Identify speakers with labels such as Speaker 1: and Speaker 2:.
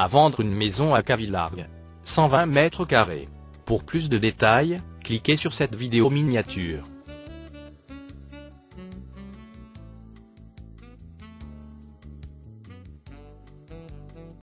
Speaker 1: à vendre une maison à Cavillargues. 120 mètres carrés. Pour plus de détails, cliquez sur cette vidéo miniature.